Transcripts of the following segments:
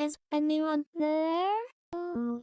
Is anyone there? Oh.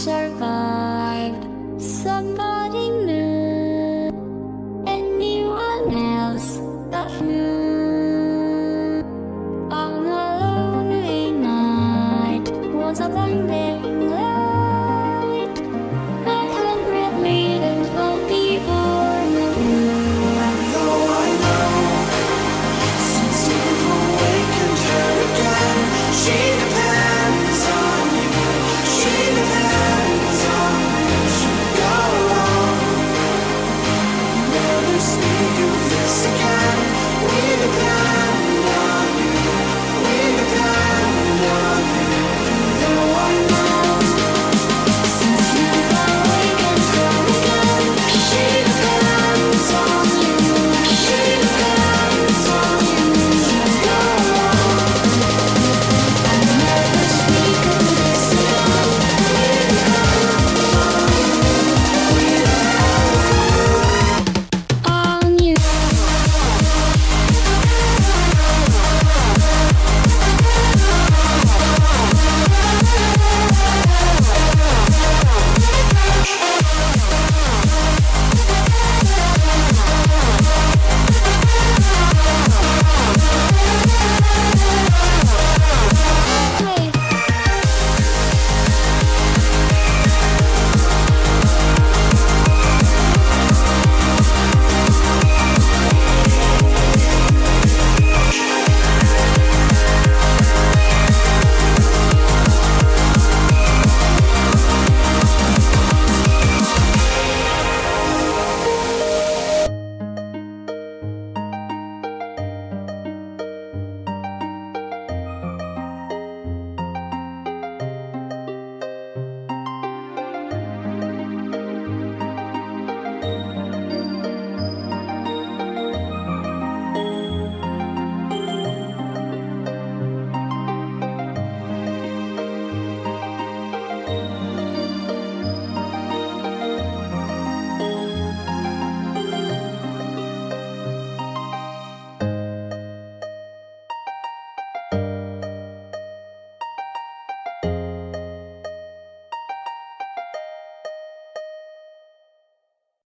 survive.